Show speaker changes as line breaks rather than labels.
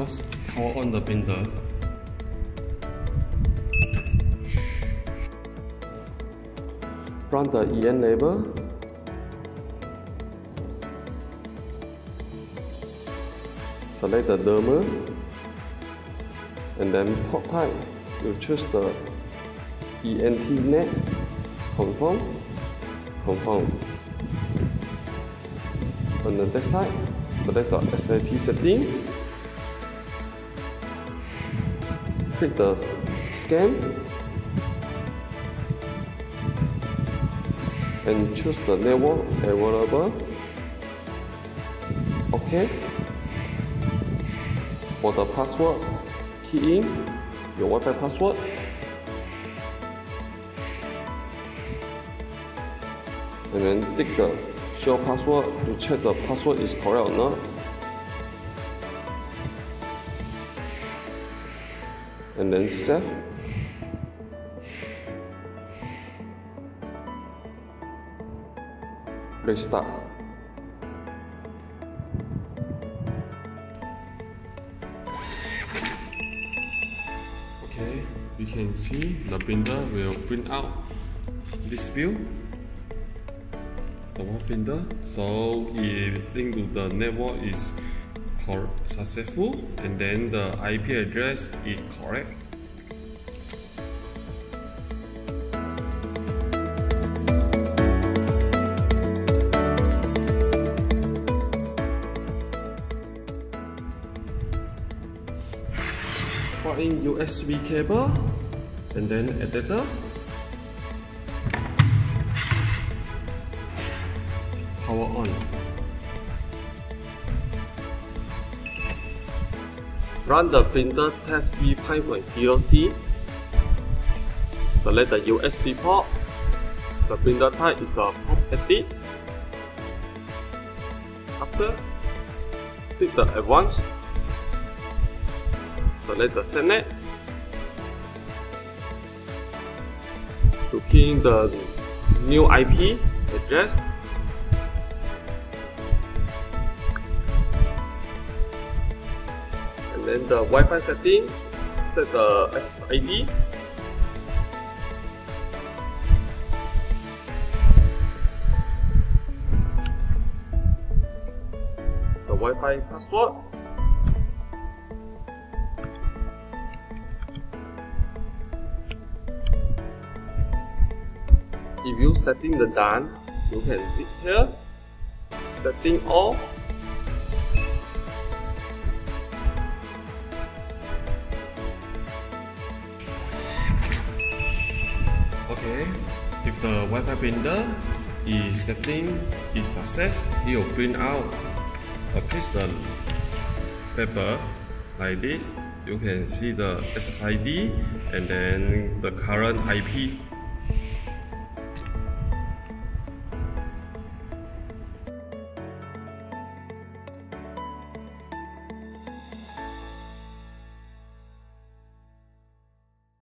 First, power on the printer. Run the EMLabel. Select the thermal and then port type. You choose the ENT net. Confirm. Confirm. On the desktop, select the SAT setting. Click the scan and choose the network available. OK. For the password, key in your Wi-Fi password. And then take the show password to check the password is correct or not. And then save. Restart. Okay, you can see the printer will print out this view the one finger so it link to the network is successful and then the IP address is correct. Plug in USB cable and then adapter run the printer test v5.0c select the USB port the printer type is a pop edit. After click the advanced. Select the setnet to key in the new IP address then the Wi-Fi setting set the SSID the Wi-Fi password. If you setting the done you can click here. Setting all okay. If the Wi-Fi printer is setting is success it will print out a the paper like this. You can see the SSID and then the current IP